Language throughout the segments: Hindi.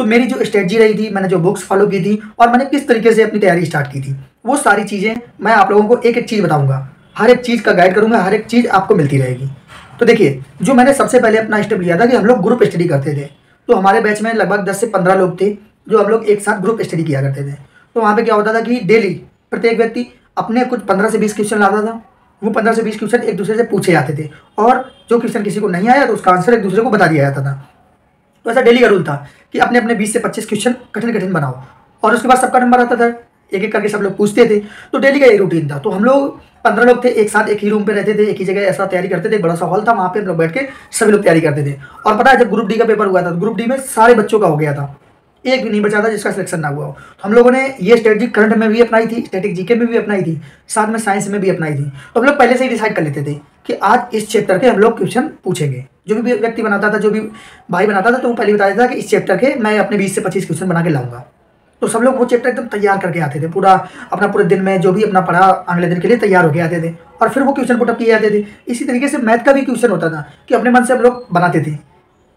तो मेरी जो स्ट्रेटजी रही थी, मैंने जो बुक्स फॉलो की थी और मैंने किस तरीके से अपनी तैयारी स्टार्ट की थी, वो सारी चीज़ें मैं आप लोगों को एक एक चीज़ बताऊँगा। हर एक चीज़ का गाइड करूँगा, हर एक चीज़ आपको मिलती रहेगी। तो देखिए, जो मैंने सबसे पहले अपना स्टेप लिया था कि हम लोग ग्रुप स्टडी करते थे। तो हमारे बैच में लगभग दस से पंद्रह लोग थे जो हम लोग एक साथ ग्रुप स्टडी किया करते थे। तो वहाँ पे क्या होता था कि डेली प्रत्येक व्यक्ति अपने कुछ पंद्रह से बीस क्वेश्चन लाता था। वो पंद्रह से बीस क्वेश्चन एक दूसरे से पूछे जाते थे और जो क्वेश्चन किसी को नहीं आया तो उसका आंसर एक दूसरे को बता दिया जाता था। तो ऐसा डेली का रूल था कि अपने अपने बीस से पच्चीस क्वेश्चन कठिन कठिन बनाओ। और उसके बाद सबका नंबर आता था। एक एक करके सब लोग पूछते थे। तो डेली का ये रूटीन था। तो हम लोग पंद्रह लोग थे। एक साथ एक ही रूम पे रहते थे। एक ही जगह ऐसा तैयारी करते थे। बड़ा सा हॉल था। वहाँ पे हम लोग बैठ के सभी लोग तैयारी करते थे। और पता है, जब ग्रुप डी का पेपर हुआ था तो ग्रुप डी में सारे बच्चों का हो गया था। एक भी नहीं बचा था जिसका सिलेक्शन ना हुआ हो। तो हम लोगों ने ये स्ट्रेटजी करंट में भी अपनाई थी स्टेटिक जीके में भी अपनाई थी, साथ में साइंस में भी अपनाई थी। तो हम लोग पहले से ही डिसाइड कर लेते थे कि आज इस चैप्टर के हम लोग क्वेश्चन पूछेंगे। जो भी व्यक्ति बनाता था, जो भी भाई बनाता था तो वो पहले बता देता था कि इस चैप्टर के मैं अपने बीस से पच्चीस क्वेश्चन बना के लाऊँगा। तो सब लोग वो चैप्टर एकदम तैयार करके आते थे, पूरा अपना पूरे दिन में जो भी अपना पढ़ा अगले दिन के लिए तैयार होकर आते थे। और फिर वो क्वेश्चन पुटअप किए जाते थे। इसी तरीके से मैथ का भी क्वेश्चन होता था कि अपने मन से हम लोग बनाते थे।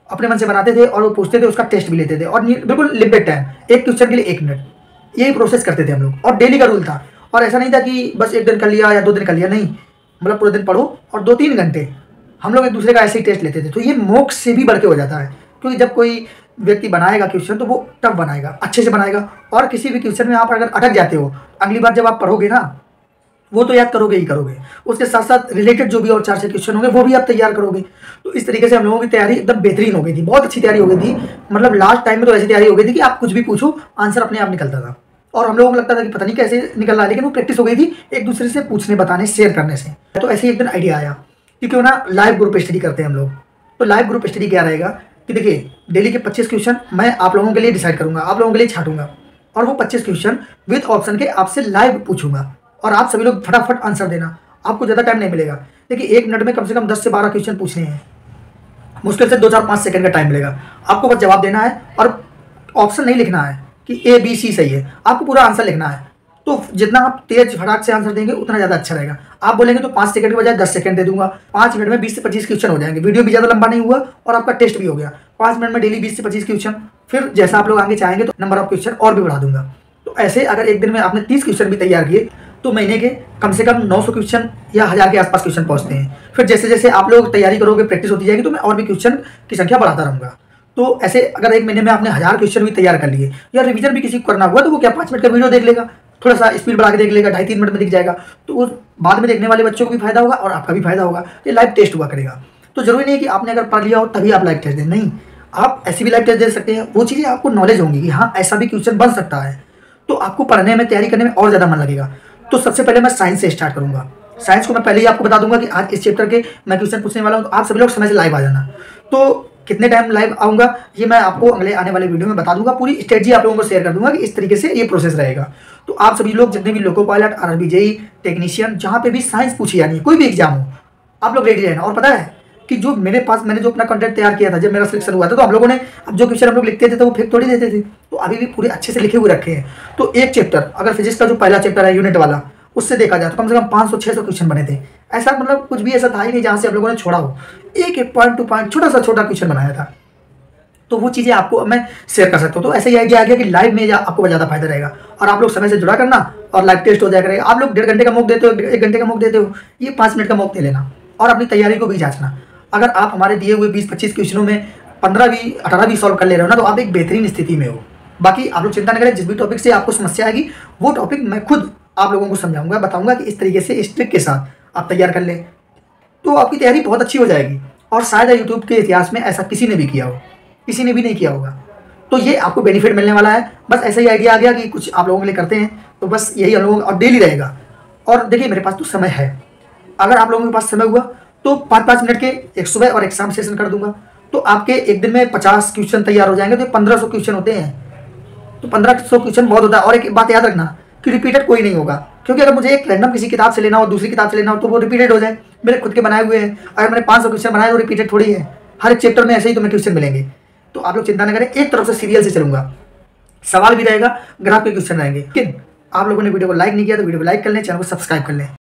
अपने मन से बनाते थे और वो पूछते थे, उसका टेस्ट भी लेते थे। और बिल्कुल लिमिटेड टाइम एक क्वेश्चन के लिए एक मिनट यही प्रोसेस करते थे हम लोग। और डेली का रूल था। और ऐसा नहीं था कि बस एक दिन कर लिया या दो दिन कर लिया, नहीं। मतलब पूरे दिन पढ़ो और दो तीन घंटे। हम लोग एक दूसरे का ऐसे ही टेस्ट लेते थे। तो ये मोक्ष से भी बढ़ के हो जाता है। क्योंकि जब कोई व्यक्ति बनाएगा क्वेश्चन तो वो टफ बनाएगा, अच्छे से बनाएगा। और किसी भी क्वेश्चन में आप अगर अटक जाते हो, अगली बार जब आप पढ़ोगे ना, वो तो याद करोगे ही करोगे। उसके साथ साथ रिलेटेड जो भी और चार से क्वेश्चन होंगे, वो भी आप तैयार करोगे। तो इस तरीके से हम लोगों की तैयारी एकदम बेहतरीन हो गई थी। बहुत अच्छी तैयारी हो गई थी। मतलब लास्ट टाइम में तो ऐसी तैयारी हो गई थी कि आप कुछ भी पूछो आंसर अपने आप निकलता था। और हम लोगों को लगता था कि पता नहीं कैसे निकल रहा लेकिन वो प्रैक्टिस हो गई थी एक दूसरे से पूछने, बताने शेयर करने से। तो ऐसे ही एक दिन आइडिया आया। कि क्यों ना लाइव ग्रुप स्टडी करते हैं हम लोग। तो लाइव ग्रुप स्टडी क्या रहेगा कि देखिए डेली के 25 क्वेश्चन मैं आप लोगों के लिए डिसाइड करूँगा, आप लोगों के लिए छाटूँगा। और वो 25 क्वेश्चन विद ऑप्शन के आपसे लाइव पूछूँगा। और आप सभी लोग फटाफट आंसर देना। आपको ज़्यादा टाइम नहीं मिलेगा। देखिए, एक मिनट में कम से कम दस से बारह क्वेश्चन पूछने हैं। मुश्किल से दो चार पाँच सेकंड का टाइम मिलेगा। आपको बस जवाब देना है और ऑप्शन नहीं लिखना है कि ए बी सी सही है। आपको पूरा आंसर लिखना है। तो जितना आप तेज फटाक से आंसर देंगे, उतना ज़्यादा अच्छा रहेगा। आप बोलेंगे तो पाँच सेकंड के बजाय दस सेकंड दे दूँगा। पाँच मिनट में बीस से पच्चीस क्वेश्चन हो जाएँगे। वीडियो भी ज़्यादा लंबा नहीं हुआ और आपका टेस्ट भी हो गया। पाँच मिनट में डेली बीस से पच्चीस क्वेश्चन फिर जैसा आप लोग आगे चाहेंगे तो नंबर ऑफ़ क्वेश्चन और भी बढ़ा दूँगा। तो ऐसे अगर एक दिन में आपने तीस क्वेश्चन भी तैयार किए तो महीने के कम से कम 900 क्वेश्चन या हज़ार के आसपास क्वेश्चन पहुँचते हैं। फिर जैसे जैसे आप लोग तैयारी करोगे प्रैक्टिस होती जाएगी तो मैं और भी क्वेश्चन की संख्या बढ़ाता रहूँगा। तो ऐसे अगर एक महीने में आपने हज़ार क्वेश्चन भी तैयार कर लिए या रिवीजन भी किसी को करना हुआ तो वो क्या पाँच मिनट का वीडियो देख लेगा? थोड़ा सा स्पीड बढ़ा के देख लेगा ढाई तीन मिनट में दिख जाएगा। तो उस बाद में देखने वाले बच्चों को भी फ़ायदा होगा और आपका भी फ़ायदा होगा। ये लाइव टेस्ट हुआ करेगा। तो ज़रूरी नहीं है कि आपने अगर पढ़ लिया हो, तभी आप लाइव टेस्ट दें। नहीं, आप ऐसी भी लाइव टेस्ट दे सकते हैं। वो चीज़ें आपको नॉलेज होंगी कि हाँ ऐसा भी क्वेश्चन बन सकता है। तो आपको पढ़ने में, तैयारी करने में और ज़्यादा मन लगेगा। तो सबसे पहले मैं साइंस से स्टार्ट करूँगा। साइंस को मैं पहले ही आपको बता दूँगा कि आज इस चैप्टर के मैं क्वेश्चन पूछने वाला हूँ तो आप सभी लोग समय से लाइव आ जाना। तो कितने टाइम लाइव आऊँगा, ये मैं आपको अगले, आने वाले वीडियो में बता दूँगा, पूरी स्ट्रेटजी आप लोगों को शेयर कर दूँगा कि इस तरीके से ये प्रोसेस रहेगा। तो आप सभी लोग, जितने भी लोको पायलट आर जेई टेक्नीशियन जहाँ पे भी साइंस पूछी जानी है, कोई भी एग्ज़ाम हो, आप लोग रेडी रहना। और पता है कि जो मेरे पास, मैंने जो अपना कंटेंट तैयार किया था, जब मेरा सिलेक्शन हुआ था तो हम लोगों ने, अब जो क्वेश्चन हम लोग लिखते थे तो वो फिर थोड़ी देते थे। तो अभी भी पूरे अच्छे से लिखे हुए रखे हैं। तो एक चैप्टर अगर फिजिक्स का जो पहला चैप्टर है यूनिट वाला, उससे देखा जाए तो कम से कम पाँच सौ सौ क्वेश्चन बने थे। ऐसा मतलब कुछ भी ऐसा था ही नहीं जहाँ से आप लोगों ने छोड़ा हो। एक पॉइंट टू पॉइंट छोटा सा छोटा क्वेश्चन बनाया था। तो वो चीज़ें आपको मैं शेयर कर सकता हूँ। तो ऐसा ही आइडिया आ गया कि लाइव में आपको ज़्यादा फ़ायदा रहेगा। और आप लोग समय से जुड़ा करना और लाइव टेस्ट हो जाएगा करेगा। आप लोग डेढ़ घंटे का मौक देते हो, एक घंटे का मौक देते हो, ये पाँच मिनट का मौक दे लेना। और अपनी तैयारी को भी जांचना। अगर आप हमारे दिए हुए बीस पच्चीस क्वेश्चनों में पंद्रह भी अठारह भी सॉल्व कर ले रहे हो ना तो आप एक बेहतरीन स्थिति में हो। बाकी आप लोग चिंता न करें, जिस भी टॉपिक से आपको समस्या आएगी, वो टॉपिक मैं खुद आप लोगों को समझाऊँगा, बताऊँगा कि इस तरीके से इस ट्रिक के साथ। आप तैयार कर लें। तो आपकी तैयारी बहुत अच्छी हो जाएगी। और शायद यूट्यूब के इतिहास में ऐसा किसी ने भी किया हो। किसी ने भी नहीं किया होगा। तो ये आपको बेनिफिट मिलने वाला है। बस ऐसा ही आइडिया आ गया कि कुछ आप लोगों के लिए करते हैं। तो बस यही हम लोगों और डेली रहेगा। और देखिए, मेरे पास तो समय है। अगर आप लोगों के पास समय हुआ तो पाँच पाँच मिनट के एक सुबह और एक शाम सेशन कर दूँगा। तो आपके एक दिन में पचास क्वेश्चन तैयार हो जाएँगे। तो पंद्रह सौ क्वेश्चन होते हैं। तो पंद्रह सौ क्वेश्चन बहुत होता है। और एक बात याद रखना कि रिपीटेड कोई नहीं होगा। क्योंकि अगर मुझे एक रैंडम किसी किताब से लेना हो, दूसरी किताब से लेना हो तो वो रिपीटेड हो जाए। मेरे खुद के बनाए हुए हैं। अगर मैंने पाँच सौ क्वेश्चन बनाए तो रिपीटेड थोड़ी है। हर एक चैप्टर में ऐसे ही तुम्हें क्वेश्चन मिलेंगे। तो आप लोग चिंता न करें, एक तरफ़ से सीरियल से चलूँगा। सवाल भी रहेगा ग्राफ के क्वेश्चन रहेंगे लेकिन आप लोगों ने वीडियो को लाइक नहीं किया तो वीडियो को लाइक कर लें, चैनल को सब्सक्राइब कर लें।